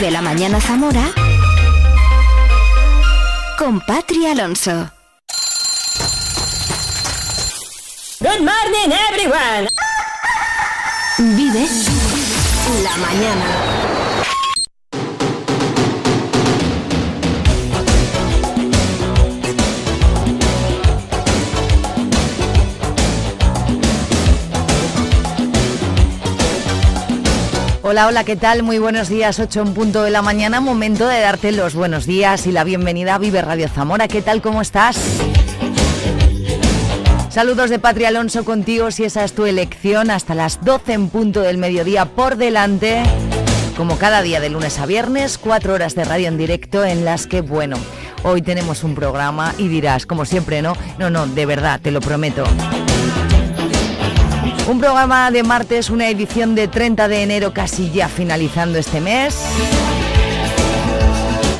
Vive la mañana Zamora con Patri Alonso. Good morning everyone. Vive la mañana. Hola, hola, ¿qué tal? Muy buenos días, 8 en punto de la mañana, momento de darte los buenos días y la bienvenida a Vive Radio Zamora. ¿Qué tal? ¿Cómo estás? Saludos de Patria Alonso contigo si esa es tu elección hasta las 12 en punto del mediodía por delante. Como cada día de lunes a viernes, cuatro horas de radio en directo en las que, bueno, hoy tenemos un programa y dirás, como siempre, ¿no? No, no, de verdad, te lo prometo. Un programa de martes, una edición de 30 de enero, casi ya finalizando este mes.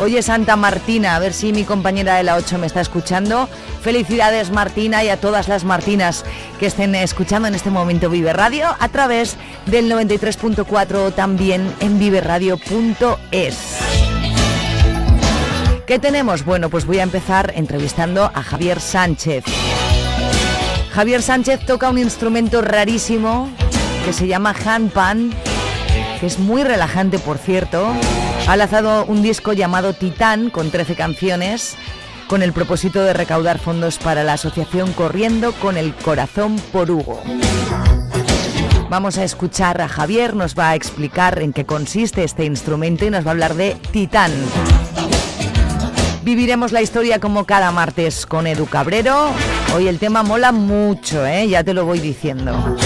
Hoy es Santa Martina, a ver si mi compañera de la 8 me está escuchando. Felicidades Martina y a todas las Martinas que estén escuchando en este momento Vive Radio a través del 93.4 o también en viveradio.es. ¿Qué tenemos? Bueno, pues voy a empezar entrevistando a Javier Sánchez. Javier Sánchez toca un instrumento rarísimo que se llama handpan, que es muy relajante por cierto. Ha lanzado un disco llamado Titán con 13 canciones con el propósito de recaudar fondos para la asociación Corriendo con el Corazón por Hugo. Vamos a escuchar a Javier, nos va a explicar en qué consiste este instrumento y nos va a hablar de Titán. Viviremos la historia como cada martes con Edu Cabrero. Hoy el tema mola mucho, ¿eh? ya te lo voy diciendo.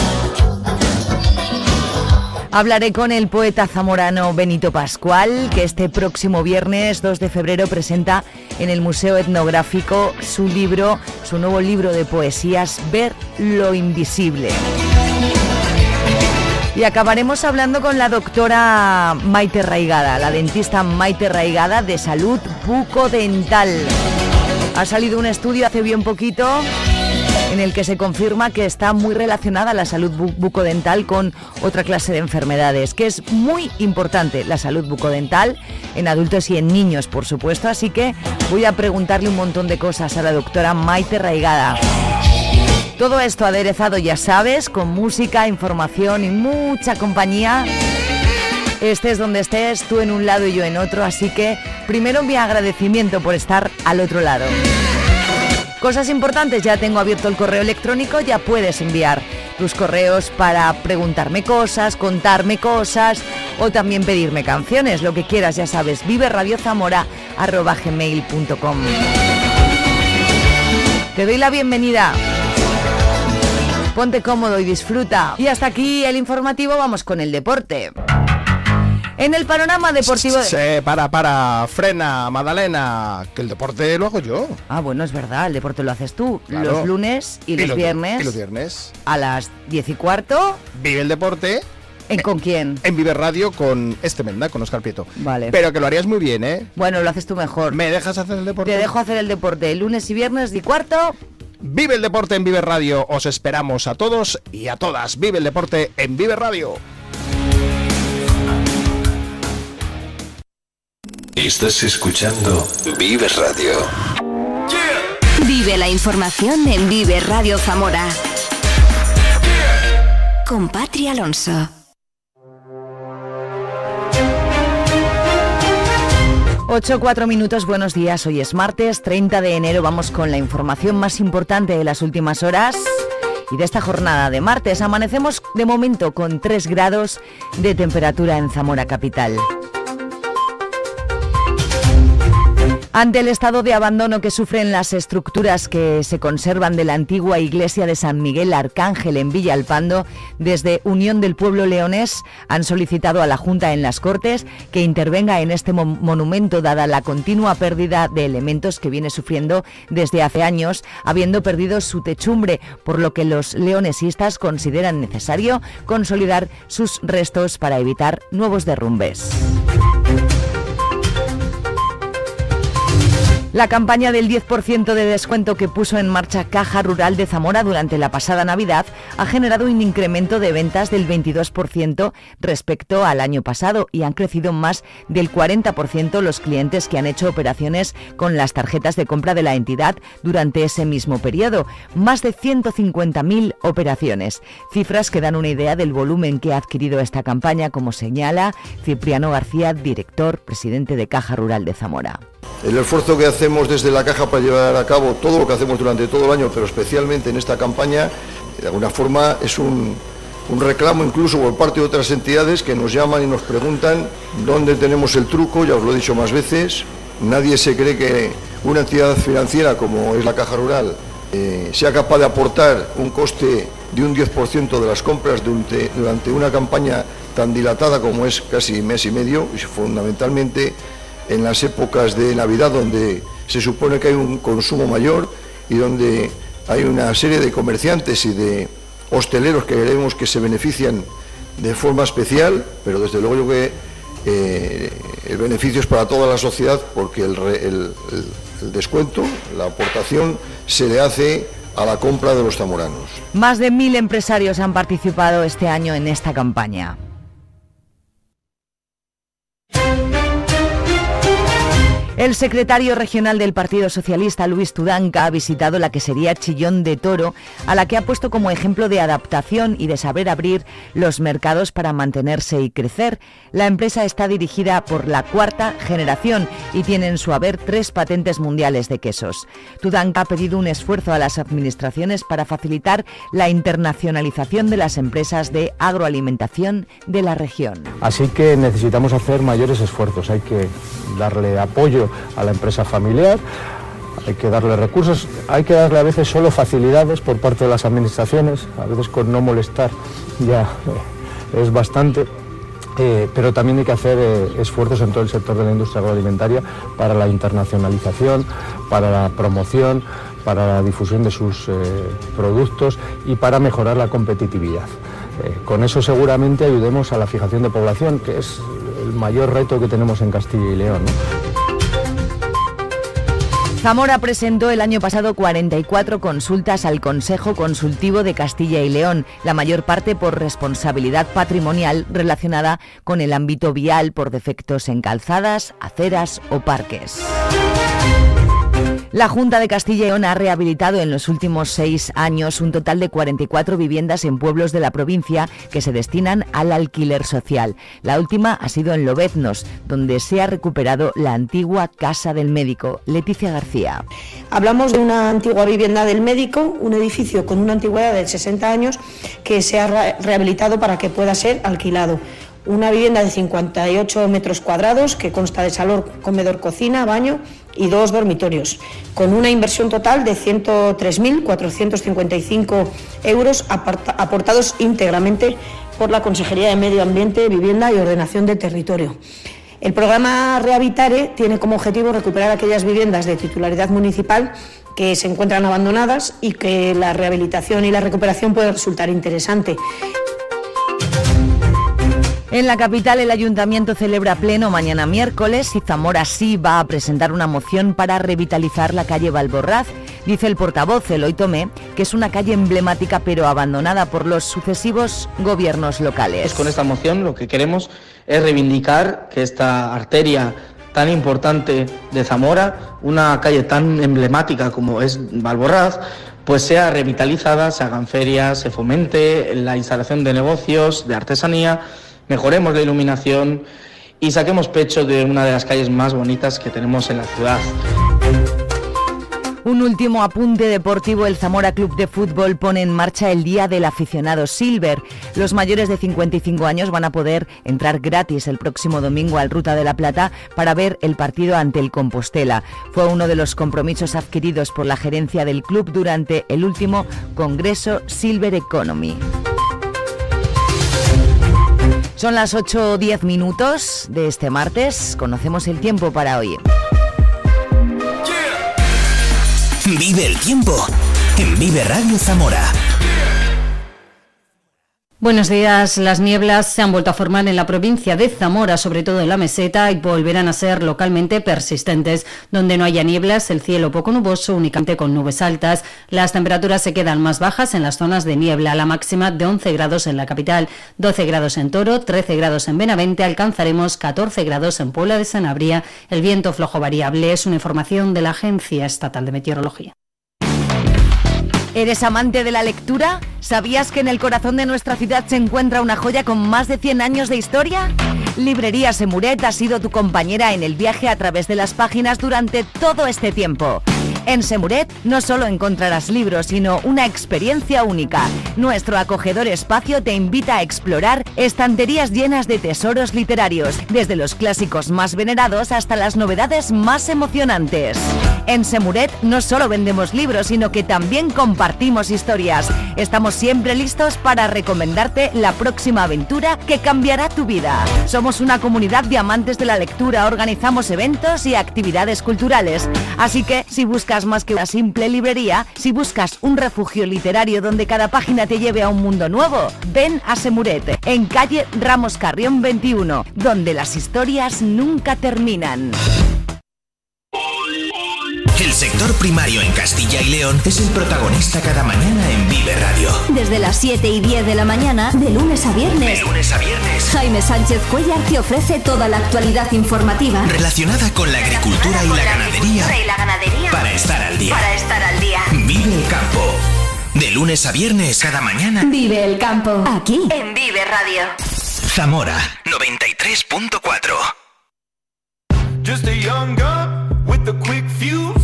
Hablaré con el poeta zamorano Benito Pascual, que este próximo viernes 2 de febrero presenta en el Museo Etnográfico su libro, su nuevo libro de poesías, Ver lo Invisible. Y acabaremos hablando con la doctora Maite Raigada, la dentista Maite Raigada de salud bucodental. Ha salido un estudio hace bien poquito en el que se confirma que está muy relacionada la salud bucodental con otra clase de enfermedades, que es muy importante la salud bucodental en adultos y en niños, por supuesto. Así que voy a preguntarle un montón de cosas a la doctora Maite Raigada. Todo esto aderezado, ya sabes, con música, información y mucha compañía. Estés donde estés, tú en un lado y yo en otro, así que primero mi agradecimiento por estar al otro lado. Cosas importantes, ya tengo abierto el correo electrónico, ya puedes enviar tus correos para preguntarme cosas, contarme cosas o también pedirme canciones, lo que quieras, ya sabes, viveradiozamora.gmail.com Te doy la bienvenida. Ponte cómodo y disfruta. Y hasta aquí el informativo, vamos con el deporte. En el panorama deportivo... Se para, para, frena, Madalena, que el deporte lo hago yo. Ah, bueno, es verdad, el deporte lo haces tú. Los lunes y los, viernes. Y los viernes. A las 10 y cuarto. Vive el deporte. ¿En con quién? En Vive Radio con este Menda, con Oscar Prieto. Vale. Pero que lo harías muy bien, ¿eh? Bueno, lo haces tú mejor. ¿Me dejas hacer el deporte? Te dejo hacer el deporte. Lunes y viernes y cuarto. Vive el deporte en Vive Radio. Os esperamos a todos y a todas. Vive el deporte en Vive Radio. Estás escuchando Vive Radio. Vive la información en Vive Radio Zamora. Con Patria Alonso. 8, 4 minutos, buenos días. Hoy es martes 30 de enero. Vamos con la información más importante de las últimas horas. Y de esta jornada de martes amanecemos de momento con 3 grados de temperatura en Zamora Capital. Ante el estado de abandono que sufren las estructuras que se conservan de la antigua iglesia de San Miguel Arcángel en Villalpando, desde Unión del Pueblo Leonés han solicitado a la Junta en las Cortes que intervenga en este monumento dada la continua pérdida de elementos que viene sufriendo desde hace años, habiendo perdido su techumbre, por lo que los leonesistas consideran necesario consolidar sus restos para evitar nuevos derrumbes. La campaña del 10% de descuento que puso en marcha Caja Rural de Zamora durante la pasada Navidad ha generado un incremento de ventas del 22% respecto al año pasado y han crecido más del 40% los clientes que han hecho operaciones con las tarjetas de compra de la entidad durante ese mismo periodo. Más de 150.000 operaciones. Cifras que dan una idea del volumen que ha adquirido esta campaña, como señala Cipriano García, director, presidente de Caja Rural de Zamora. El esfuerzo que hacemos desde la caja para llevar a cabo todo lo que hacemos durante todo el año, pero especialmente en esta campaña, de alguna forma es un, reclamo incluso por parte de otras entidades que nos llaman y nos preguntan dónde tenemos el truco, ya os lo he dicho más veces, nadie se cree que una entidad financiera como es la Caja Rural eh, sea capaz de aportar un coste de un 10% de las compras durante, durante una campaña tan dilatada como es casi mes y medio, y fundamentalmente en las épocas de Navidad donde se supone que hay un consumo mayor y donde hay una serie de comerciantes y de hosteleros que queremos que se benefician de forma especial, pero desde luego yo que eh, el beneficio es para toda la sociedad porque el descuento, la aportación se le hace a la compra de los zamoranos. Más de mil empresarios han participado este año en esta campaña. El secretario regional del Partido Socialista, Luis Tudanca, ha visitado la que sería Chillón de Toro, a la que ha puesto como ejemplo de adaptación y de saber abrir los mercados para mantenerse y crecer. La empresa está dirigida por la cuarta generación y tiene en su haber tres patentes mundiales de quesos. Tudanca ha pedido un esfuerzo a las administraciones para facilitar la internacionalización de las empresas de agroalimentación de la región. Así que necesitamos hacer mayores esfuerzos, hay que darle apoyo a la empresa familiar, hay que darle recursos, hay que darle a veces solo facilidades por parte de las administraciones, a veces con no molestar ya eh, es bastante. Eh, pero también hay que hacer eh, esfuerzos en todo el sector de la industria agroalimentaria para la internacionalización, para la promoción, para la difusión de sus productos y para mejorar la competitividad. con eso seguramente ayudemos a la fijación de población, que es el mayor reto que tenemos en Castilla y León. Zamora presentó el año pasado 44 consultas al Consejo Consultivo de Castilla y León, la mayor parte por responsabilidad patrimonial relacionada con el ámbito vial por defectos en calzadas, aceras o parques. La Junta de Castilla y León ha rehabilitado en los últimos seis años un total de 44 viviendas en pueblos de la provincia que se destinan al alquiler social. La última ha sido en Lobeznos, donde se ha recuperado la antigua Casa del Médico. Leticia García. Hablamos de una antigua vivienda del médico, un edificio con una antigüedad de 60 años que se ha rehabilitado para que pueda ser alquilado una vivienda de 58 metros cuadrados que consta de salón, comedor, cocina, baño y dos dormitorios, con una inversión total de 103.455 euros aportados íntegramente por la Consejería de Medio Ambiente, Vivienda y Ordenación de Territorio. El programa Rehabitare tiene como objetivo recuperar aquellas viviendas de titularidad municipal que se encuentran abandonadas y que la rehabilitación y la recuperación puede resultar interesante. En la capital el ayuntamiento celebra pleno mañana miércoles y Zamora sí va a presentar una moción para revitalizar la calle Valborraz. Dice el portavoz Eloy Tomé que es una calle emblemática pero abandonada por los sucesivos gobiernos locales. Pues con esta moción lo que queremos es reivindicar que esta arteria tan importante de Zamora, una calle tan emblemática como es Valborraz, pues sea revitalizada, se hagan ferias, se fomente la instalación de negocios, de artesanía mejoremos la iluminación y saquemos pecho de una de las calles más bonitas que tenemos en la ciudad. Un último apunte deportivo, el Zamora Club de Fútbol pone en marcha el Día del Aficionado Silver. Los mayores de 55 años van a poder entrar gratis el próximo domingo al Ruta de la Plata para ver el partido ante el Compostela. Fue uno de los compromisos adquiridos por la gerencia del club durante el último Congreso Silver Economy. Son las 8 o 10 minutos de este martes. Conocemos el tiempo para hoy. Vive el tiempo en Vive Radio Zamora Buenos días. Las nieblas se han vuelto a formar en la provincia de Zamora, sobre todo en la meseta, y volverán a ser localmente persistentes. Donde no haya nieblas, el cielo poco nuboso, únicamente con nubes altas. Las temperaturas se quedan más bajas en las zonas de niebla, la máxima de 11 grados en la capital, 12 grados en Toro, 13 grados en Benavente, alcanzaremos 14 grados en Puebla de Sanabria. El viento flojo variable es una información de la Agencia Estatal de Meteorología. ¿Eres amante de la lectura? ¿Sabías que en el corazón de nuestra ciudad se encuentra una joya con más de 100 años de historia? Librería Semuret ha sido tu compañera en el viaje a través de las páginas durante todo este tiempo. En Semuret no solo encontrarás libros, sino una experiencia única. Nuestro acogedor espacio te invita a explorar estanterías llenas de tesoros literarios, desde los clásicos más venerados hasta las novedades más emocionantes. En Semuret no solo vendemos libros, sino que también compartimos historias. Estamos siempre listos para recomendarte la próxima aventura que cambiará tu vida. Somos una comunidad de amantes de la lectura, organizamos eventos y actividades culturales. Así que si buscas más que una simple librería, si buscas un refugio literario donde cada página te lleve a un mundo nuevo, ven a Semuret, en calle Ramos Carrión 21, donde las historias nunca terminan. El sector primario en Castilla y León es el protagonista cada mañana en Vive Radio. Desde las 7 y 10 de la mañana, de lunes a viernes. De lunes a viernes. Jaime Sánchez Cuellar te ofrece toda la actualidad informativa relacionada con la agricultura y la, ganadería. y la ganadería. Para estar al día. Para estar al día. Vive el campo. De lunes a viernes cada mañana. Vive el campo. Aquí en Vive Radio. Zamora 93.4. Just a young gun with a quick fuse.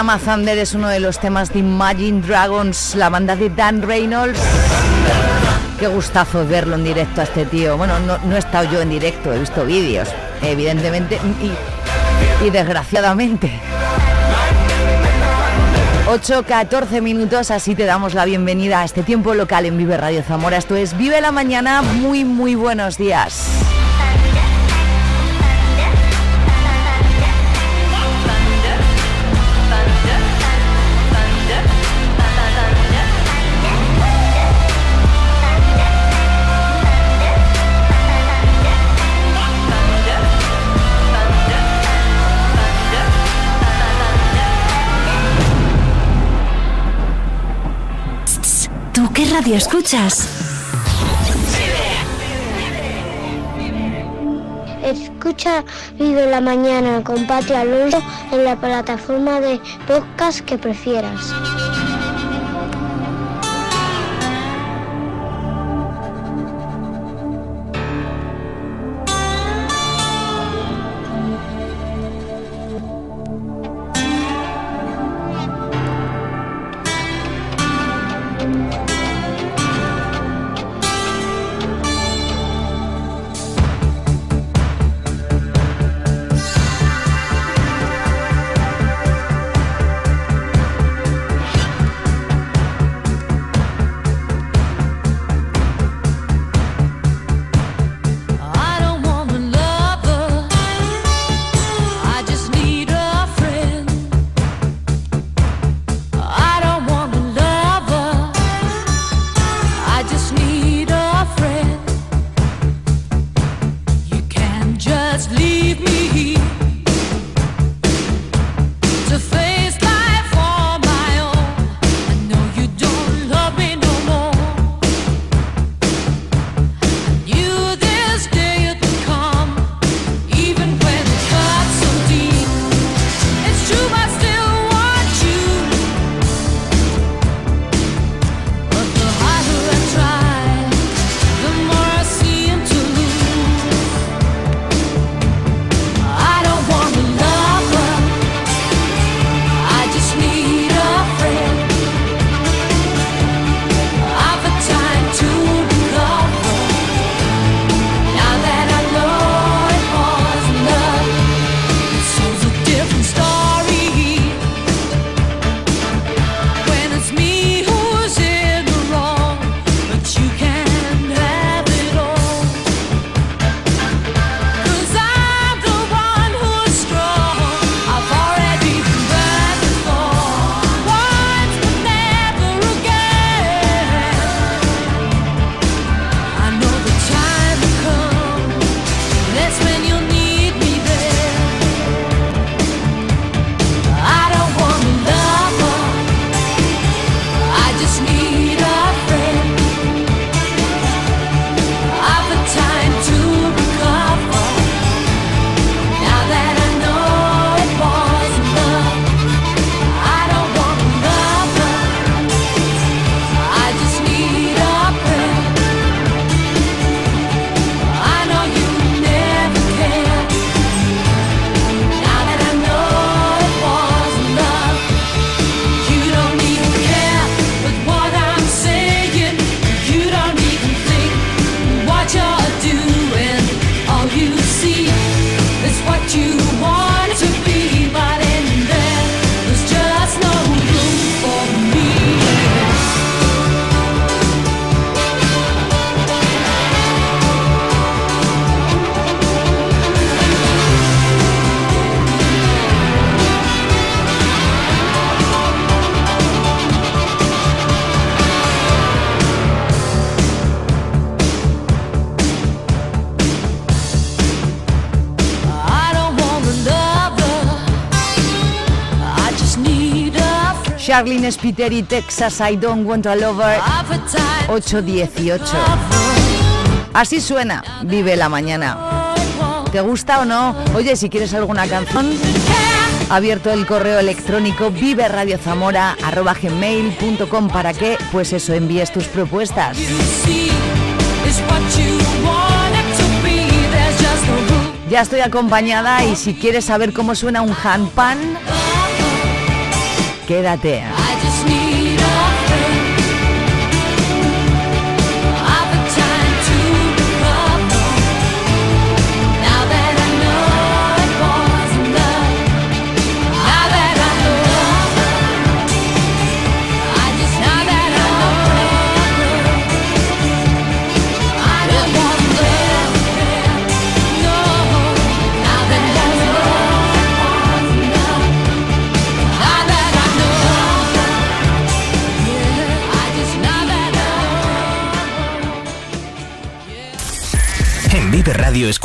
llama es uno de los temas de Imagine Dragons, la banda de Dan Reynolds. Qué gustazo verlo en directo a este tío. Bueno, no, no he estado yo en directo, he visto vídeos, evidentemente, y, y desgraciadamente. 8, 14 minutos, así te damos la bienvenida a este tiempo local en Vive Radio Zamora. Esto es Vive la Mañana, muy, muy buenos días. Radio escuchas? Escucha Vive la Mañana con Pati Alonso en la plataforma de podcast que prefieras. Charlene Spiteri, Texas, I Don't Want a Lover, 818. Así suena, vive la mañana. ¿Te gusta o no? Oye, si quieres alguna canción, abierto el correo electrónico viveradiozamora.gmail.com para que, pues eso, envíes tus propuestas. Ya estoy acompañada y si quieres saber cómo suena un handpan, quédate.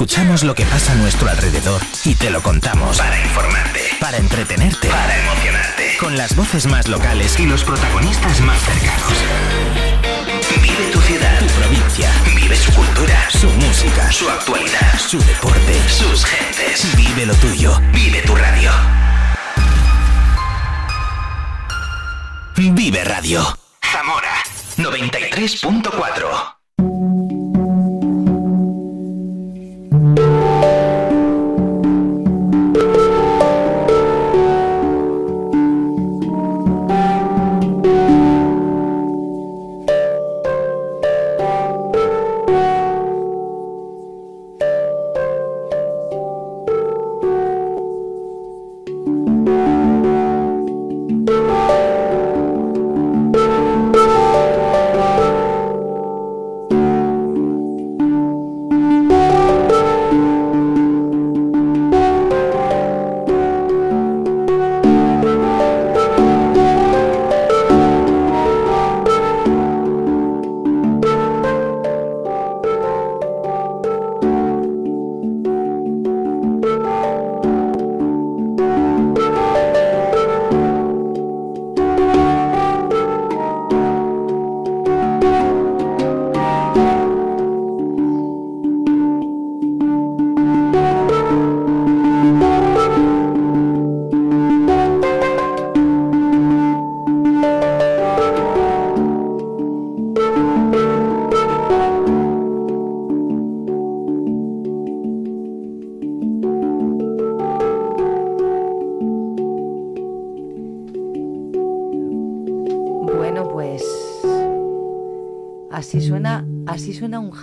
Escuchamos lo que pasa a nuestro alrededor y te lo contamos. Para informarte, para entretenerte, para emocionarte. Con las voces más locales y los protagonistas más cercanos. Vive tu ciudad, tu provincia. Vive su cultura, su música, su actualidad, su deporte, sus gentes. Vive lo tuyo. Vive tu radio. Vive Radio. Zamora 93.4.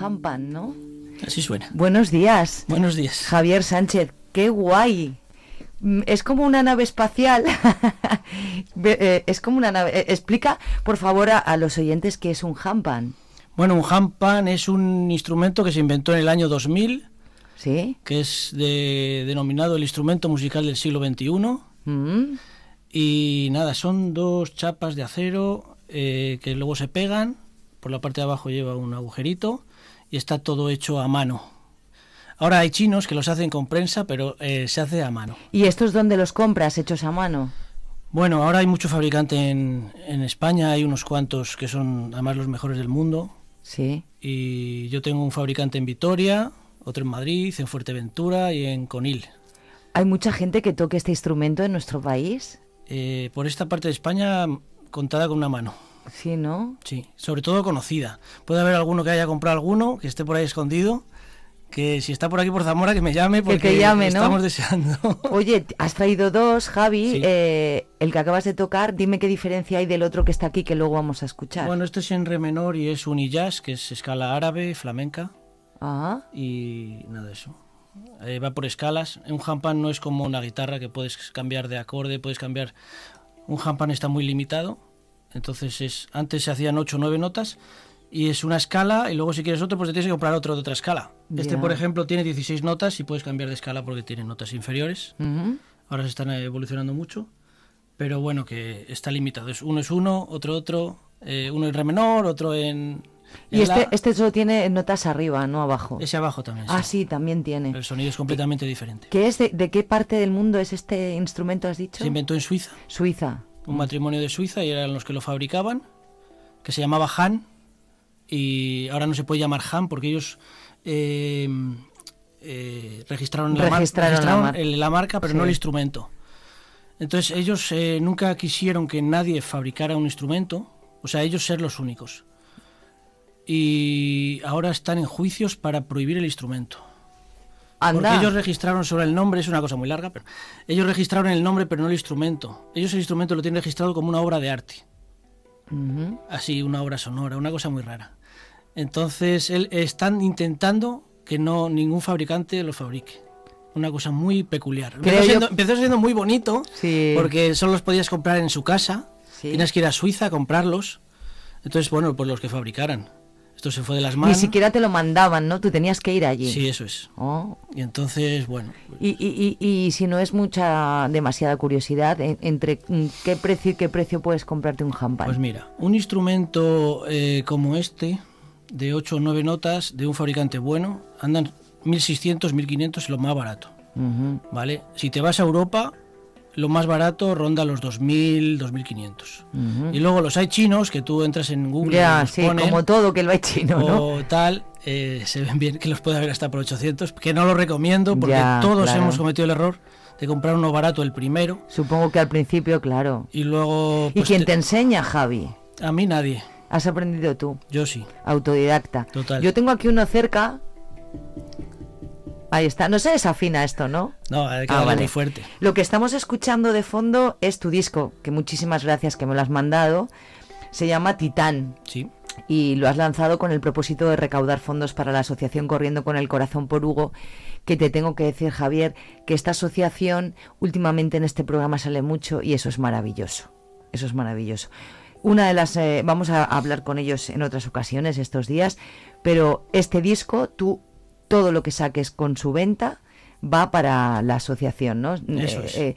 hampan, ¿no? Así suena. Buenos días. Buenos días. Javier Sánchez, qué guay. Mm, Es como una nave espacial. Eh, es como una nave. eh, Explica, por favor, a, a los oyentes qué es un hampan. Bueno, un handpan es un instrumento que se inventó en el año 2000, ¿Sí? que es de- denominado el instrumento musical del siglo XXI. Mm, Y nada, son dos chapas de acero eh, que luego se pegan. Por la parte de abajo lleva un agujerito y está todo hecho a mano. Ahora hay chinos que los hacen con prensa, pero eh, se hace a mano. ¿Y estos dónde los compras, hechos a mano? Bueno, ahora hay mucho fabricante en, en España, hay unos cuantos que son además los mejores del mundo. Sí. Y yo tengo un fabricante en Vitoria, otro en Madrid, en Fuerteventura y en Conil. ¿Hay mucha gente que toque este instrumento en nuestro país? Eh, por esta parte de España, contada con una mano. Sí, ¿no? Sí, sobre todo conocida. Puede haber alguno que haya comprado alguno, que esté por ahí escondido, que si está por aquí por Zamora, que me llame Que porque te llame, ¿no? estamos deseando. Oye, has traído dos, Javi. Sí. eh, el que acabas de tocar, dime qué diferencia hay del otro que está aquí, que luego vamos a escuchar. Bueno, este es en re menor y es unijazz, que es escala árabe, flamenca. Ah, y nada de eso. Eh, va por escalas. Un hampan no es como una guitarra que puedes cambiar de acorde, puedes cambiar. Un hampan está muy limitado. Entonces es antes se hacían 8 o 9 notas y es una escala y luego si quieres otro pues te tienes que comprar otro de otra escala. Este por ejemplo tiene 16 notas y puedes cambiar de escala porque tiene notas inferiores. Ahora se están evolucionando mucho, pero bueno que está limitado. Es uno es uno, otro otro, eh, uno en re menor, otro en, Y este, la. este solo tiene notas arriba, no abajo. Ese abajo también. Ah, sí. sí, también tiene. El sonido es completamente diferente. ¿Qué es de, de qué parte del mundo es este instrumento, has dicho? Se inventó en Suiza. Suiza. Un matrimonio de Suiza y eran los que lo fabricaban, que se llamaba Han y ahora no se puede llamar Han porque ellos eh, eh, registraron, la, mar- Registraron la registraron mar- el- la marca pero Sí. no el instrumento. Entonces ellos eh, nunca quisieron que nadie fabricara un instrumento, o sea, ellos ser los únicos. Y ahora están en juicios para prohibir el instrumento. Anda. Porque ellos registraron sobre el nombre, es una cosa muy larga, pero ellos registraron el nombre pero no el instrumento. Ellos el instrumento lo tienen registrado como una obra de arte, así una obra sonora, una cosa muy rara. Entonces él- están intentando que no ningún fabricante lo fabrique. Una cosa muy peculiar. Empezó yo- siendo, empezó siendo muy bonito Sí. porque solo los podías comprar en su casa. Sí. Tienes que ir a Suiza a comprarlos. Entonces, bueno, pues los que fabricaran. Esto se fue de las Ni manos. siquiera te lo mandaban, ¿no? Tú tenías que ir allí. Sí, eso es. Oh. Y entonces, bueno, Y, y, y, y si no es mucha, demasiada curiosidad, en- entre mm, qué precio y qué precio puedes comprarte un champán. Pues mira, un instrumento eh, como este, de 8 o 9 notas, de un fabricante bueno, andan 1.600, 1.500 lo más barato. ¿vale? Si te vas a Europa, lo más barato ronda los 2.000, 2.500. Ujú. Y luego los hay chinos, que tú entras en Google y Ya, los sí, ponen, como todo que lo hay chino, ¿no? o tal, eh, se ven bien, que los puede haber hasta por 800, que no lo recomiendo porque Ya, todos claro. hemos cometido el error de comprar uno barato el primero Supongo que al principio, claro. y luego... ¿Y pues, quién te- te enseña, Javi? A mí nadie, ¿Has aprendido tú? yo sí. Autodidacta. Total. Yo tengo aquí uno cerca. Ahí está. No se desafina esto, ¿no? No, hay que Ah, vale. muy fuerte. Lo que estamos escuchando de fondo es tu disco, que muchísimas gracias que me lo has mandado. Se llama Titán. Sí. y lo has lanzado con el propósito de recaudar fondos para la asociación Corriendo con el Corazón por Hugo, que te tengo que decir, Javier, que esta asociación últimamente en este programa sale mucho y eso es maravilloso. Eso es maravilloso. Una de las, eh, vamos a hablar con ellos en otras ocasiones estos días, pero este disco, tú, todo lo que saques con su venta va para la asociación, ¿no? Eso es. Eh,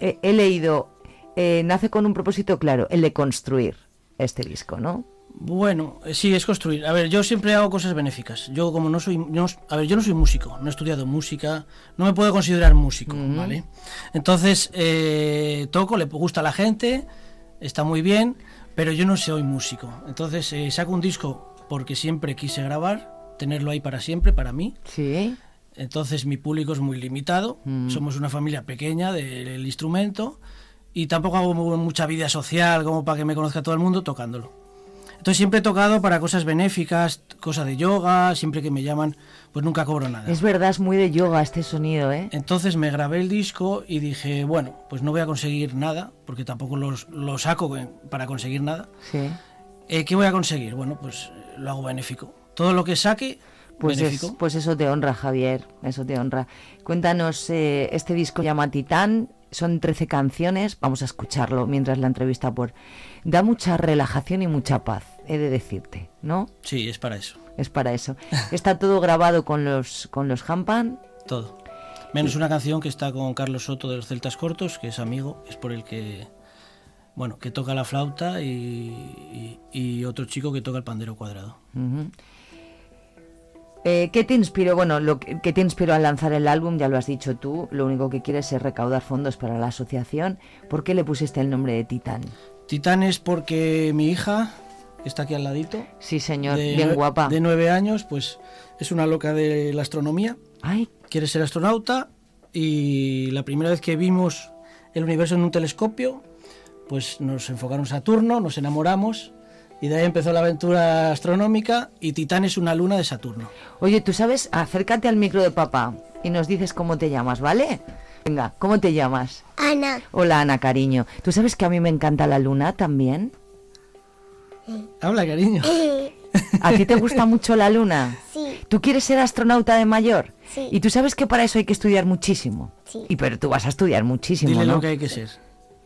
eh, he leído, eh, nace con un propósito claro, el de construir este disco, ¿no? Bueno, eh, sí, es construir. A ver, yo siempre hago cosas benéficas. Yo como no soy, no- a ver, yo no soy músico, no he estudiado música, no me puedo considerar músico, ¿vale? Entonces eh, toco, le gusta a la gente, está muy bien, pero yo no soy músico. Entonces eh, saco un disco porque siempre quise grabar, tenerlo ahí para siempre, para mí. Sí. Entonces mi público es muy limitado, Mm. somos una familia pequeña del, del instrumento y tampoco hago mu- mucha vida social como para que me conozca todo el mundo tocándolo. Entonces siempre he tocado para cosas benéficas, cosas de yoga, siempre que me llaman, pues nunca cobro nada. Es verdad, es muy de yoga este sonido, ¿eh? Entonces me grabé el disco y dije, bueno, pues no voy a conseguir nada, porque tampoco los- lo saco eh, para conseguir nada. Sí. Eh, ¿Qué voy a conseguir? Bueno, pues eh, lo hago benéfico. Todo lo que saque, Pues, es- pues eso te honra, Javier, eso te honra. Cuéntanos, eh, este disco llama Titán, son 13 canciones, vamos a escucharlo mientras la entrevista por... Da mucha relajación y mucha paz, he de decirte, ¿no? Sí, es para eso, Es para eso. Está todo grabado con los, con los Hampan. todo. Menos una canción que está con Carlos Soto de los Celtas Cortos, que es amigo, es por el que, bueno, que toca la flauta y, y- y otro chico que toca el pandero cuadrado. Eh, ¿Qué te inspiró? Bueno, lo que, ¿qué te inspiró al lanzar el álbum? Ya lo has dicho tú. Lo único que quieres es recaudar fondos para la asociación. ¿Por qué le pusiste el nombre de Titán? Titán es porque mi hija, está aquí al ladito, Sí, señor, de bien guapa. de nueve años, pues es una loca de la astronomía. Ay, Quiere ser astronauta y la primera vez que vimos el universo en un telescopio, pues nos enfocaron Saturno, nos enamoramos y de ahí empezó la aventura astronómica y Titán es una luna de Saturno. Oye, tú sabes, acércate al micro de papá y nos dices cómo te llamas, ¿vale? Venga, ¿cómo te llamas? Ana. Hola, Ana, cariño. ¿Tú sabes que a mí me encanta la luna también? Habla, cariño. ¿A ti te gusta mucho la luna? Sí. ¿Tú quieres ser astronauta de mayor? Sí. Y tú sabes que para eso hay que estudiar muchísimo. Sí. Y pero tú vas a estudiar muchísimo, Dile ¿no? lo que hay que ser.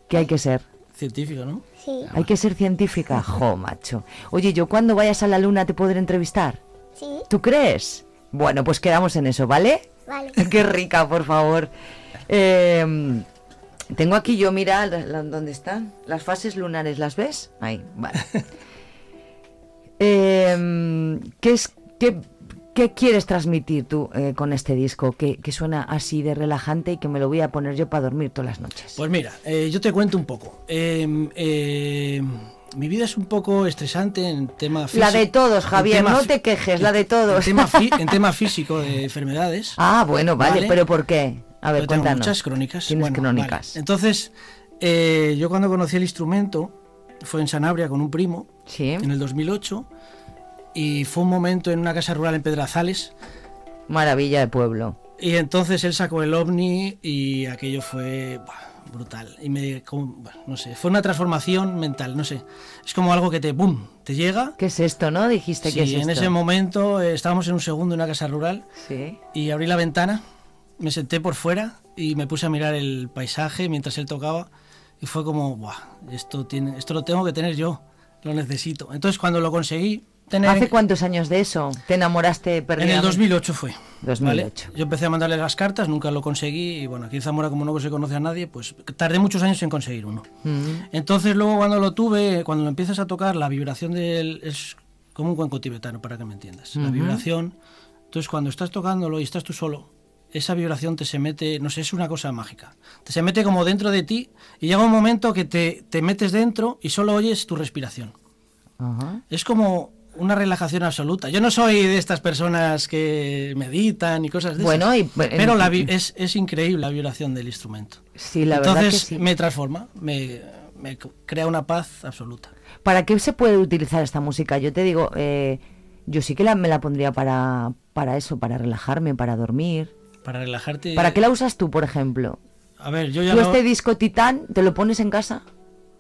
¿Qué hay que ser? Científico, ¿no? Sí. Hay que ser científica. Jo, macho. Oye, yo cuando vayas a la luna te podré entrevistar. Sí. ¿Tú crees? Bueno, pues quedamos en eso, ¿vale? Vale. Qué rica, por favor. Eh, tengo aquí yo, mira, la- la- ¿dónde están? Las fases lunares, ¿las ves? Ahí, vale. Eh, ¿qué, es, qué, ¿Qué quieres transmitir tú eh, con este disco? Que, que suena así de relajante y que me lo voy a poner yo para dormir todas las noches. Pues mira, eh, yo te cuento un poco. Eh, eh, mi vida es un poco estresante en tema físico. La de todos, Javier, no te quejes, la de todos. En tema, fi- en tema físico de enfermedades. Ah, bueno, vale, pero ¿por qué? A ver, tengo muchas crónicas. Tienes Bueno, crónicas. vale. Entonces, eh, yo cuando conocí el instrumento fue en Sanabria con un primo, en el 2008, y fue un momento en una casa rural en Pedrazales. Maravilla de pueblo. Y entonces él sacó el ovni y aquello fue brutal. Y me, como- bueno, no sé, fue una transformación mental, no sé. Es como algo que te, ¡boom!, te llega. ¿Qué es esto, no? Dijiste Sí, que es en esto. ese momento eh, estábamos en un segundo en una casa rural Sí. y abrí la ventana, me senté por fuera y me puse a mirar el paisaje mientras él tocaba y fue como, ¡buah! Esto, tiene, esto lo tengo que tener yo, lo necesito. Entonces cuando lo conseguí tener... ¿Hace cuántos años de eso te enamoraste En el perdidamente? 2008 fue. 2008. ¿vale? Yo empecé a mandarle las cartas, nunca lo conseguí y bueno, aquí en Zamora como no se conoce a nadie, pues tardé muchos años en conseguir uno. Mm. Entonces luego cuando lo tuve, cuando lo empiezas a tocar, la vibración del... es como un cuenco tibetano, para que me entiendas. La Ujú. vibración... Entonces cuando estás tocándolo y estás tú solo, esa vibración te se mete, no sé, es una cosa mágica. Te se mete como dentro de ti y llega un momento que te, te metes dentro y solo oyes tu respiración. Ajá. Es como una relajación absoluta. Yo no soy de estas personas que meditan y cosas de Bueno, esas, y- pero la vi- es, es increíble la vibración del instrumento. Sí, la verdad Entonces que sí. me transforma, me, me crea una paz absoluta. ¿Para qué se puede utilizar esta música? Yo te digo, eh, yo sí que la, me la pondría para, para eso, para relajarme, para dormir. Para relajarte. ¿Para qué la usas tú, por ejemplo? A ver, yo ya ¿Tú lo- este disco Titán te lo pones en casa?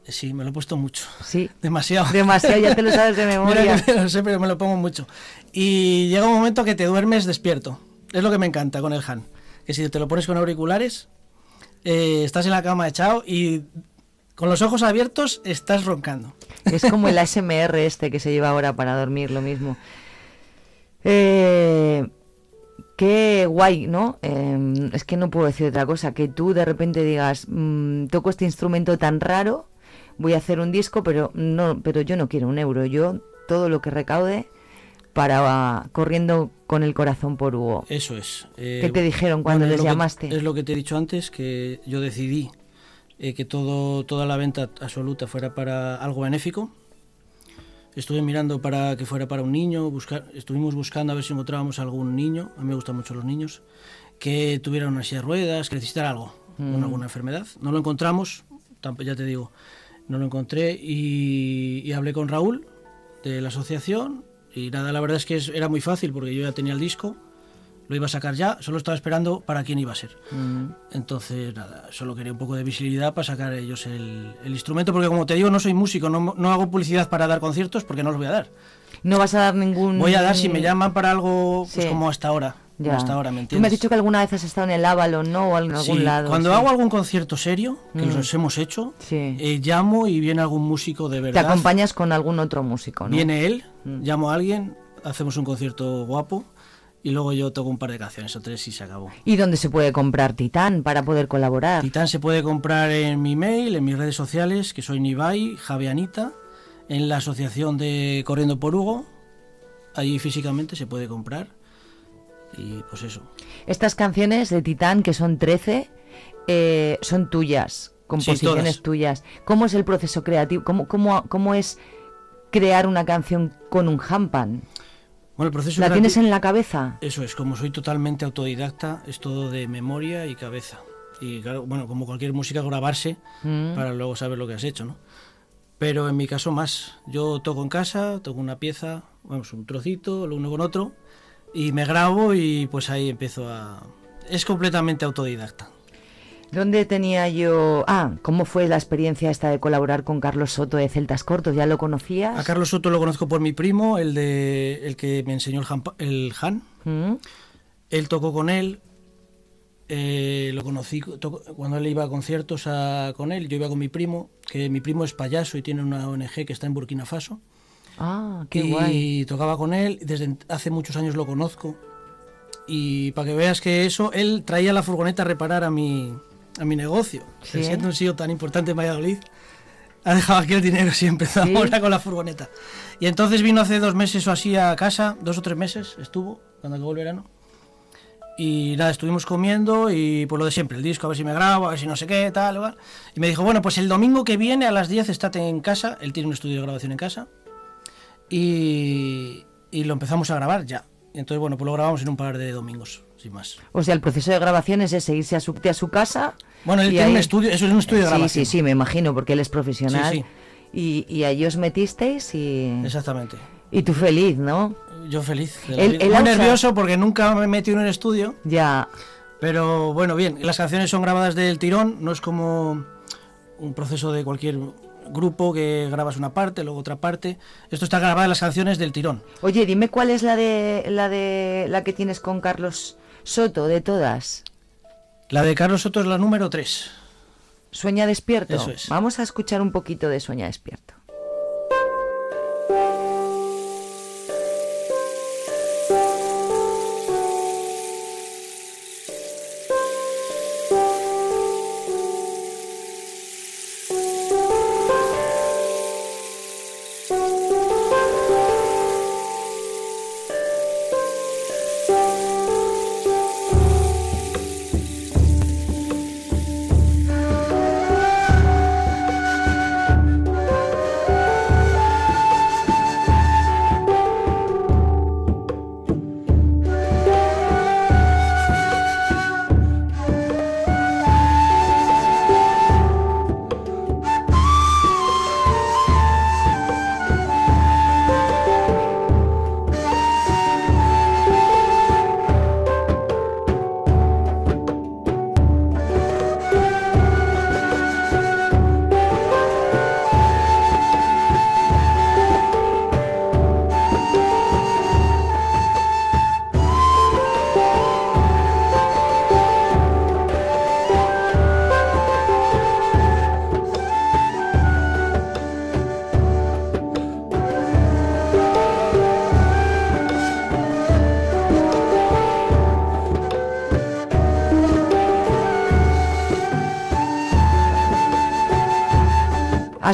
Sí, me lo he puesto mucho. Sí. Demasiado. Demasiado, ya te lo sabes de memoria. Mira lo sé, pero me lo pongo mucho. Y llega un momento que te duermes despierto. Es lo que me encanta con el Han. Que si te lo pones con auriculares, eh, estás en la cama echado y con los ojos abiertos estás roncando. Es como el ASMR este que se lleva ahora para dormir, lo mismo. Eh, qué guay, ¿no? Eh, es que no puedo decir otra cosa. Que tú de repente digas, mm, toco este instrumento tan raro, voy a hacer un disco, pero no, pero yo no quiero un euro. Yo todo lo que recaude para corriendo con el corazón por Hugo. Eso es. Eh, ¿Qué te dijeron cuando es les que- llamaste? es lo que te he dicho antes, que yo decidí eh, que todo, toda la venta absoluta fuera para algo benéfico. Estuve mirando para que fuera para un niño, buscar, estuvimos buscando a ver si encontrábamos algún niño, a mí me gustan mucho los niños, que tuviera una silla de ruedas, que necesitara algo, Mm. alguna enfermedad. No lo encontramos, ya te digo, no lo encontré y, y hablé con Raúl de la asociación y nada, la verdad es que era muy fácil porque yo ya tenía el disco, lo iba a sacar ya, solo estaba esperando para quién iba a ser. Mm. Entonces, nada, solo quería un poco de visibilidad para sacar ellos el, el instrumento, porque como te digo, no soy músico, no, no hago publicidad para dar conciertos porque no los voy a dar. No vas a dar ningún... Voy a dar si me llaman para algo, pues Sí. como hasta ahora. Ya. hasta ahora, ¿me Tú me entiendes? has dicho que alguna vez has estado en el Avalon, ¿no? O en algún Sí, lado. cuando sí. hago algún concierto serio, que Mm. los hemos hecho, Sí. eh, llamo y viene algún músico de Te verdad. acompañas con algún otro músico, ¿no? Viene él, Mm. llamo a alguien, hacemos un concierto guapo y luego yo toco un par de canciones o tres y se acabó. ¿Y dónde se puede comprar Titán para poder colaborar? Titán se puede comprar en mi mail, en mis redes sociales, que soy Nibai, Javianita, en la asociación de Corriendo por Hugo. Allí físicamente se puede comprar. Y pues eso. Estas canciones de Titán, que son 13, eh, son tuyas, composiciones tuyas. ¿Cómo es el proceso creativo? ¿Cómo, cómo, cómo es crear una canción con un handpan? Bueno, el proceso ¿La tienes en la cabeza? Eso es, como soy totalmente autodidacta, es todo de memoria y cabeza. Y claro, bueno, como cualquier música, grabarse Mm. para luego saber lo que has hecho, ¿no? Pero en mi caso más. Yo toco en casa, toco una pieza, vamos, un trocito, lo uno con otro, y me grabo y pues ahí empiezo a... Es completamente autodidacta. ¿Dónde tenía yo...? Ah, ¿cómo fue la experiencia esta de colaborar con Carlos Soto de Celtas Cortos? ¿Ya lo conocías? A Carlos Soto lo conozco por mi primo, el, de, el que me enseñó el Han. El Han. Mm. Él tocó con él, eh, lo conocí to- cuando él iba a conciertos a- con él, yo iba con mi primo, que mi primo es payaso y tiene una ONG que está en Burkina Faso. Ah, qué y guay. tocaba con él, desde hace muchos años lo conozco. Y para que veas que eso, él traía la furgoneta a reparar a mi, a mi negocio. Sí. Siendo un sitio tan importante en Valladolid, ha dejado aquí el dinero siempre, Sí. ahora con la furgoneta. Y entonces vino hace dos meses o así a casa, dos o tres meses estuvo, cuando acabó el verano. Y nada, estuvimos comiendo y por lo de siempre, el disco, a ver si me grabo, a ver si no sé qué, tal, igual. Y me dijo, bueno, pues el domingo que viene a las 10 estate en casa, él tiene un estudio de grabación en casa, y, y lo empezamos a grabar ya. Entonces, bueno, pues lo grabamos en un par de domingos, sin más. O sea, el proceso de grabación es ese, irse a su, a su casa. Bueno, él tiene un estudio, eso es un estudio de Sí, grabación. sí, sí, me imagino, porque él es profesional. Sí, sí. Y, y ahí os metisteis y... Exactamente. Y tú feliz, ¿no? Yo feliz. vida. él Muy nervioso porque nunca me he metido en el estudio. Ya. Pero bueno, bien, las canciones son grabadas del tirón, no es como un proceso de cualquier grupo que grabas una parte, luego otra parte. Esto está grabado en las canciones del tirón. Oye, dime cuál es la de la de la que tienes con Carlos Soto de todas. La de Carlos Soto es la número 3. Sueña despierto. Eso es. Vamos a escuchar un poquito de Sueña despierto.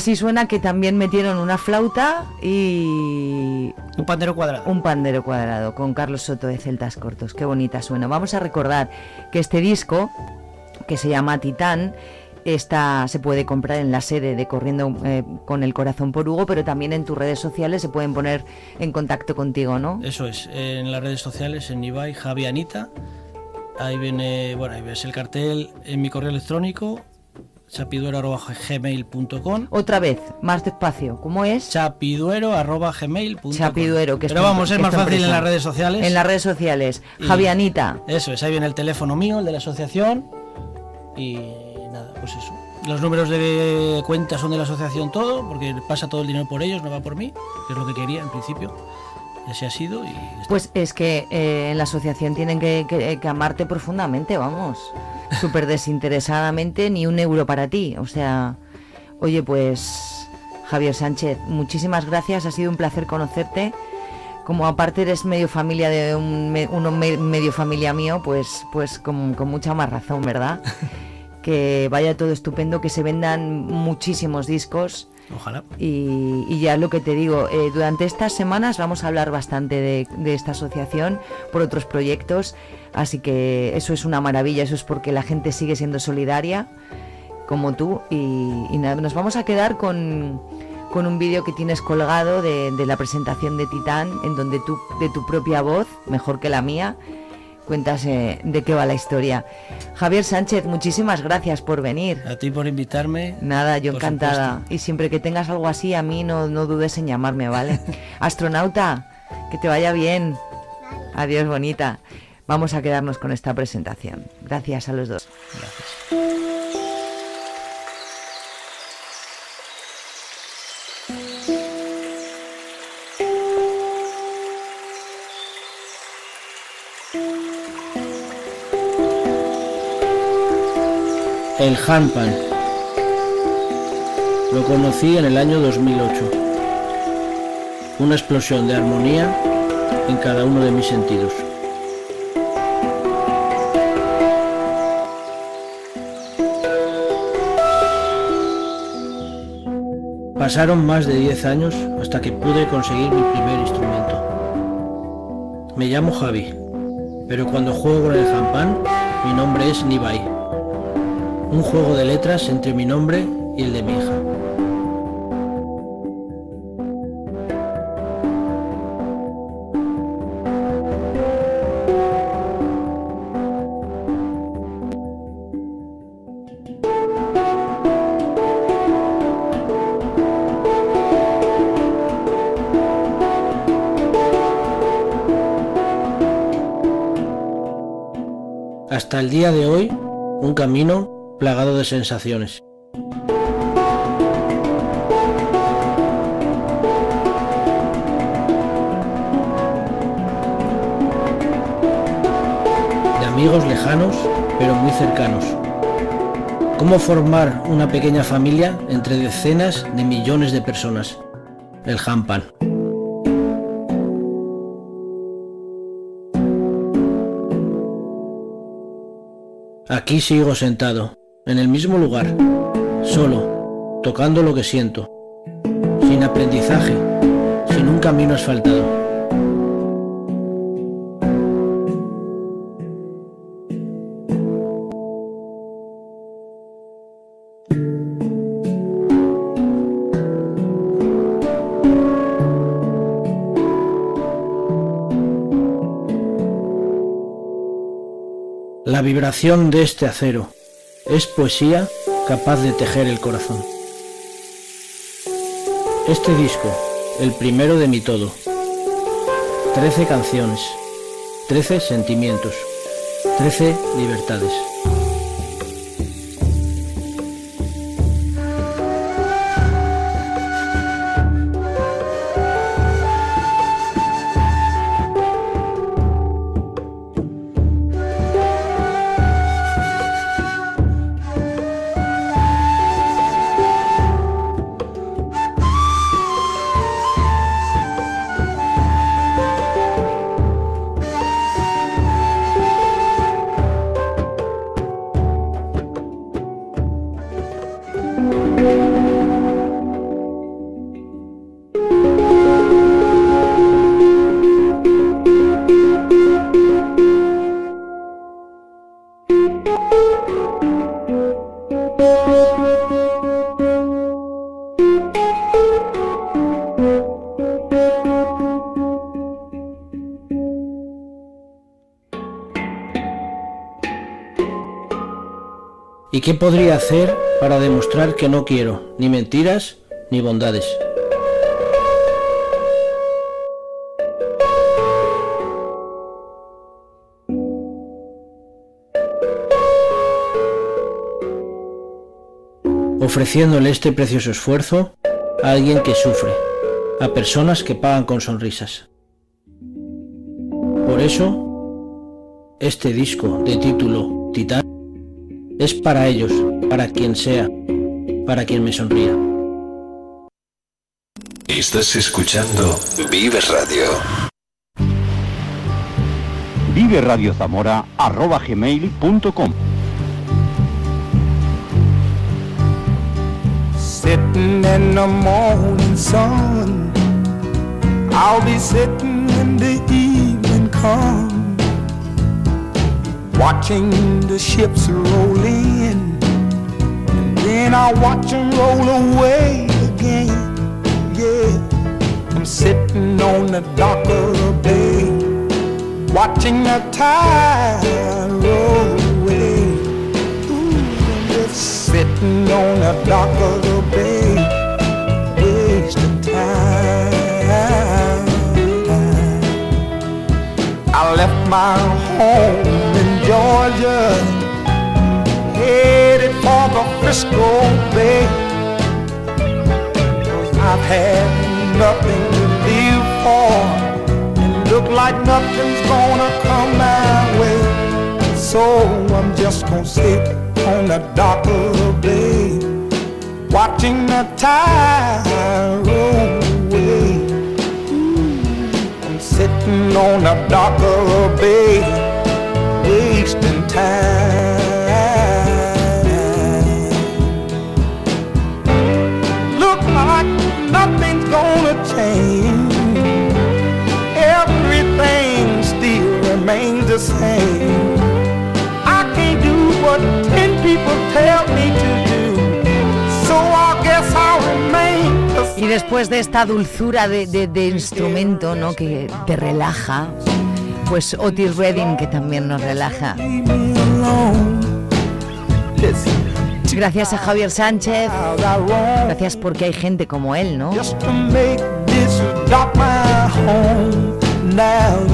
Así suena que también metieron una flauta y Un pandero cuadrado. un pandero cuadrado con Carlos Soto de Celtas Cortos. Qué bonita suena. Vamos a recordar que este disco, que se llama Titán, está, se puede comprar en la sede de Corriendo eh, con el Corazón por Hugo, pero también en tus redes sociales se pueden poner en contacto contigo, ¿no? Eso es, en las redes sociales, en Ibai, Javi Anita. Ahí viene, bueno, ahí ves el cartel en mi correo electrónico, chapiduero.gmail.com. Otra vez, más despacio. ¿Cómo es? Chapiduero.gmail.com. Chapiduero, que Pero vamos, es más fácil en las redes sociales. En las redes sociales. Y- Javianita. Eso es, ahí viene el teléfono mío, el de la asociación. Y nada, pues eso. Los números de cuenta son de la asociación todo, porque pasa todo el dinero por ellos, no va por mí, que es lo que quería en principio. Ha sido. Y Pues es que eh, en la asociación tienen que, que- que amarte profundamente, vamos. Súper desinteresadamente, ni un euro para ti. O sea, oye, pues Javier Sánchez, muchísimas gracias, ha sido un placer conocerte. Como aparte eres medio familia de un uno me- medio familia mío, pues, pues con, con mucha más razón, ¿verdad? que vaya todo estupendo, que se vendan muchísimos discos. Ojalá. Y, ya lo que te digo, eh, durante estas semanas vamos a hablar bastante de, esta asociación por otros proyectos, así que eso es una maravilla, eso es porque la gente sigue siendo solidaria como tú y, y nada, nos vamos a quedar con, con un vídeo que tienes colgado de, de la presentación de Titán, en donde tú, de tu propia voz, mejor que la mía, cuentas eh, de qué va la historia. Javier Sánchez, muchísimas gracias por venir. A ti por invitarme. Nada, yo encantada. Y siempre que tengas algo así, a mí no, no dudes en llamarme, ¿vale? Astronauta, que te vaya bien. Adiós, bonita. Vamos a quedarnos con esta presentación. Gracias a los dos. El handpan. Lo conocí en el año 2008. Una explosión de armonía en cada uno de mis sentidos. Pasaron más de 10 años hasta que pude conseguir mi primer instrumento. Me llamo Javi pero cuando juego con el champán, mi nombre es Nibai. Un juego de letras entre mi nombre y el de mi hija. Hasta el día de hoy, un camino plagado de sensaciones. De amigos lejanos, pero muy cercanos. ¿Cómo formar una pequeña familia entre decenas de millones de personas? El Hampan. Aquí sigo sentado, en el mismo lugar, solo, tocando lo que siento, sin aprendizaje, sin un camino asfaltado. La vibración de este acero es poesía capaz de tejer el corazón. Este disco, el primero de mi todo. Trece canciones, trece sentimientos, trece libertades. ¿Y qué podría hacer para demostrar que no quiero ni mentiras ni bondades? Ofreciéndole este precioso esfuerzo a alguien que sufre, a personas que pagan con sonrisas. Por eso, este disco de título Titán es para ellos, para quien sea, para quien me sonría. Estás escuchando Vive Radio. Vive Radio Zamora arroba gmail.com Sitting in the morning sun, I'll be sitting when the evening comes. Watching the ships roll in, and then I watch them roll away again. Yeah, I'm sitting on the dock of the bay, watching the tide roll away. Ooh, I'm just sitting on the dock of the bay, wasting time. I left my home Georgia, headed for the Frisco Bay. Cause I've had nothing to live for, and look like nothing's gonna come my way. So I'm just gonna sit on the dock of the bay, watching the tide roll away. I'm sitting on the dock of the bay, time. Look like nothing's gonna change. Everything still remains the same. I can't do what ten people tell me to do. So I guess I'll remain Y después de esta dulzura de, de- de instrumento, ¿no? Que te relaja, pues Otis Redding que también nos relaja. Gracias a Javier Sánchez. Gracias porque hay gente como él, ¿no?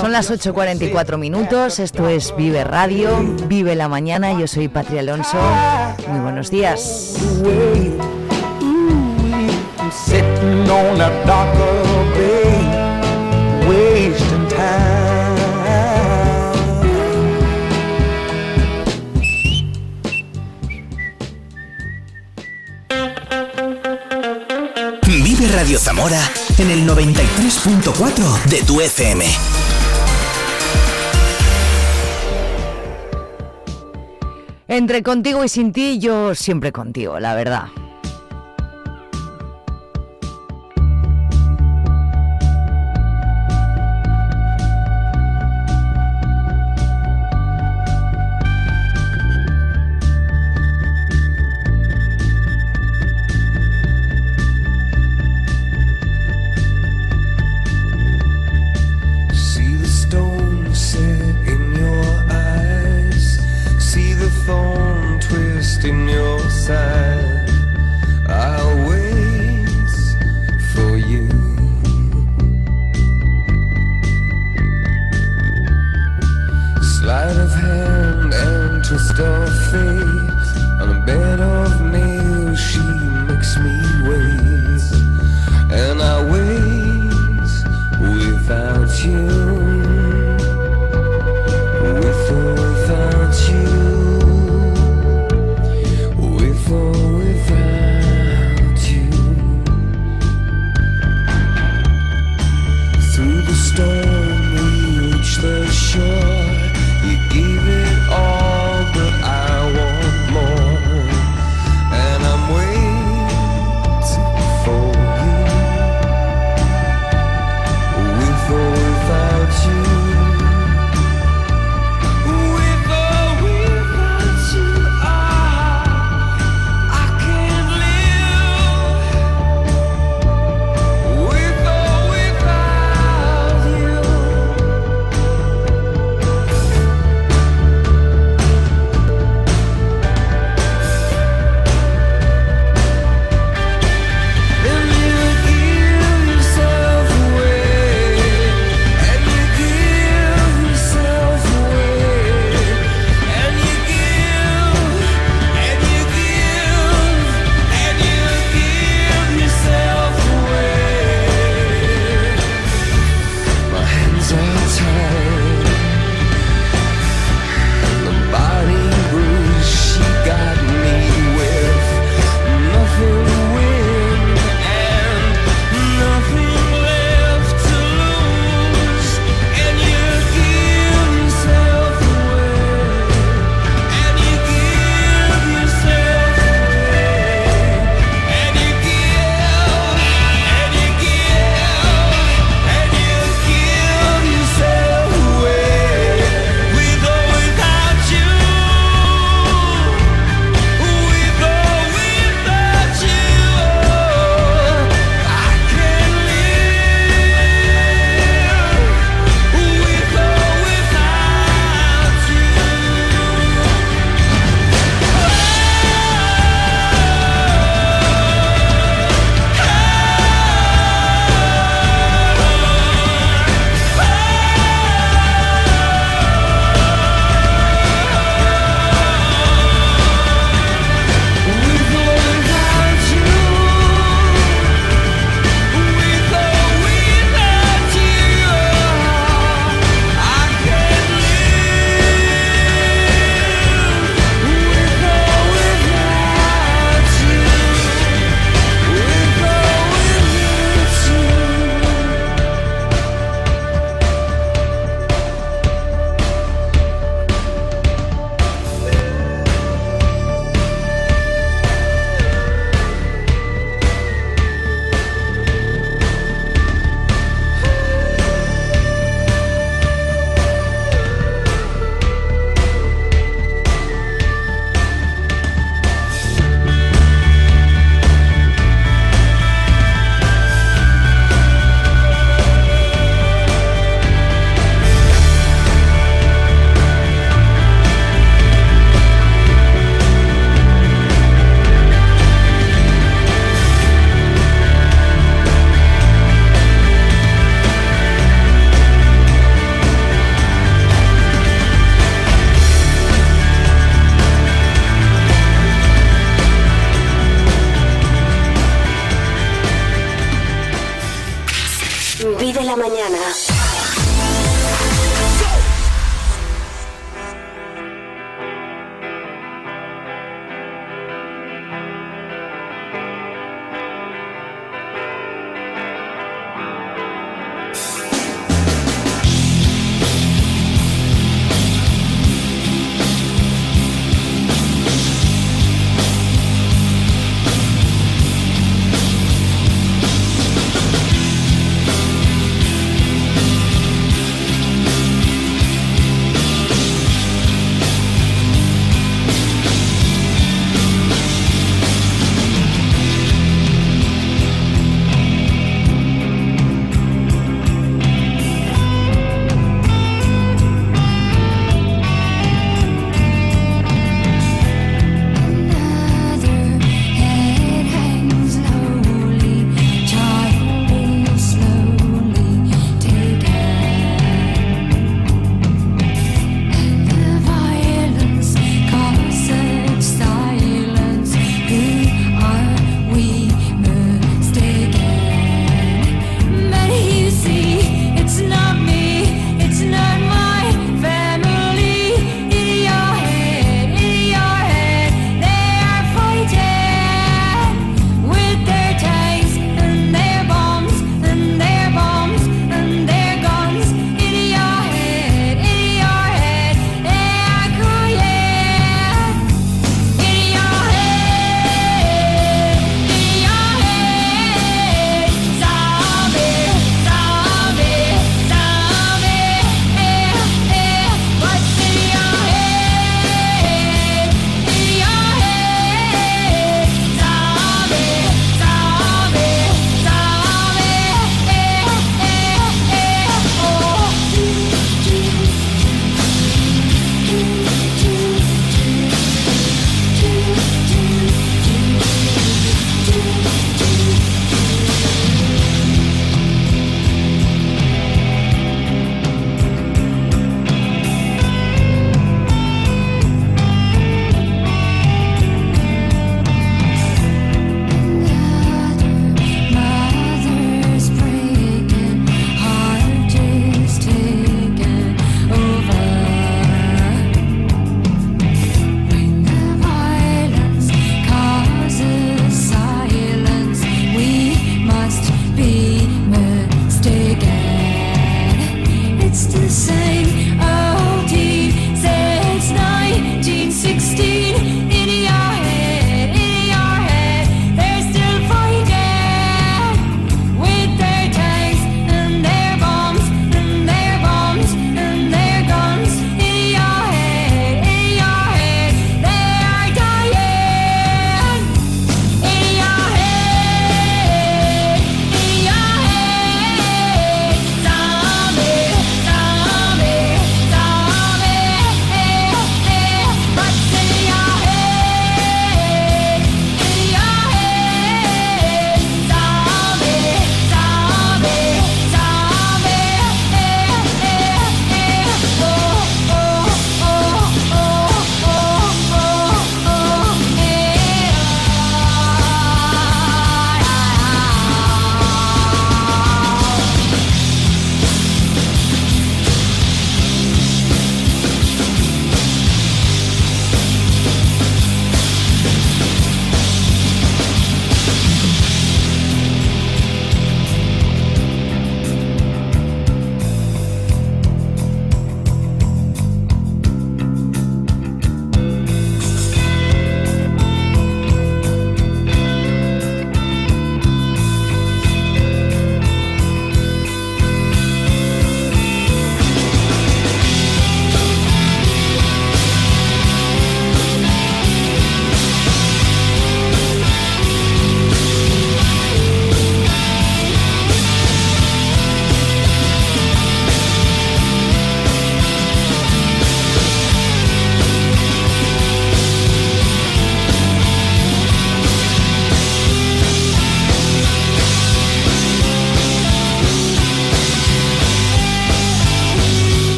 Son las 8.44 minutos, esto es Vive Radio, Vive la Mañana, yo soy Patria Alonso. Muy buenos días. Sitting on a Radio Zamora en el 93.4 de tu FM. Entre contigo y sin ti, yo siempre contigo, la verdad. You. Vive la mañana.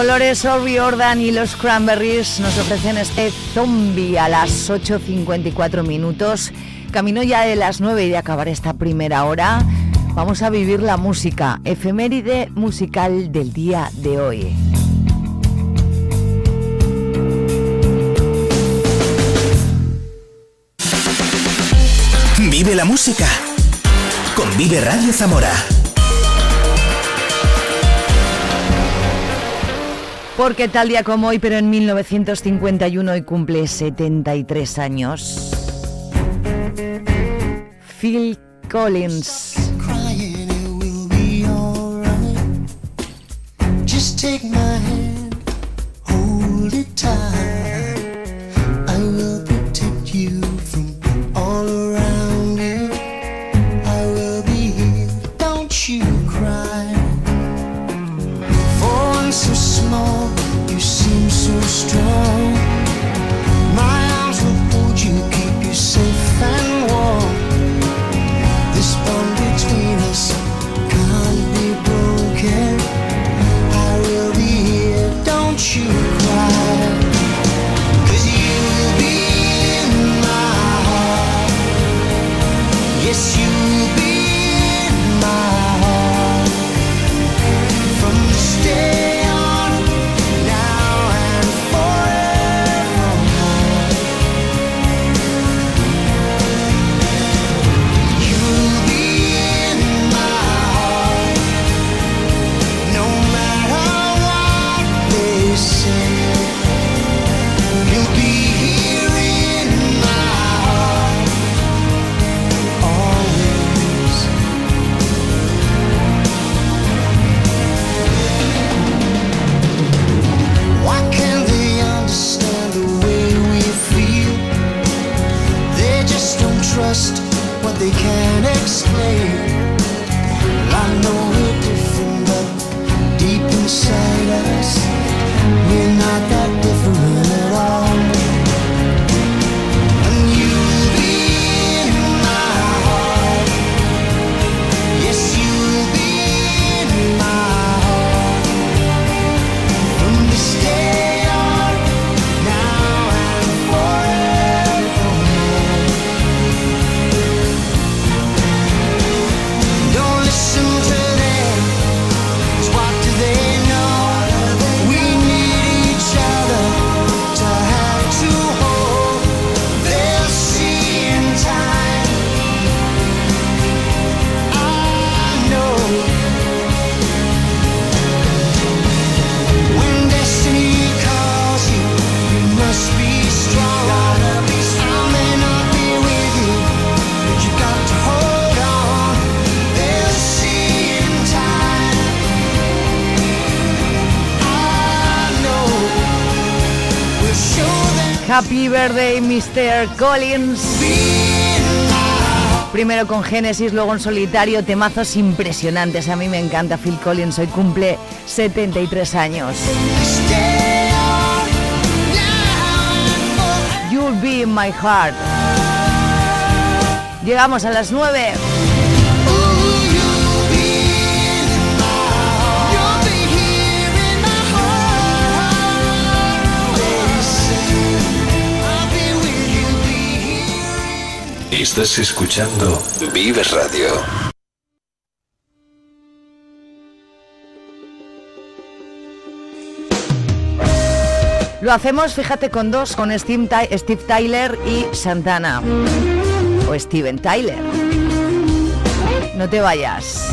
Colores, Dolores O'Riordan y los Cranberries nos ofrecen este zombie a las 8.54 minutos. Camino ya de las 9 y de acabar esta primera hora. Vamos a vivir la música, efeméride musical del día de hoy. Vive la música. Convive Radio Zamora. Porque tal día como hoy, pero en 1951 hoy cumple 73 años. Phil Collins. Happy Birthday, Mr. Collins. Primero con Genesis, luego en solitario, temazos impresionantes. A mí me encanta Phil Collins, hoy cumple 73 años. You'll be in my heart. Llegamos a las 9. Estás escuchando Vive Radio. Lo hacemos, fíjate, con dos, con Steve, Steve Tyler y Santana. O Steven Tyler. No te vayas.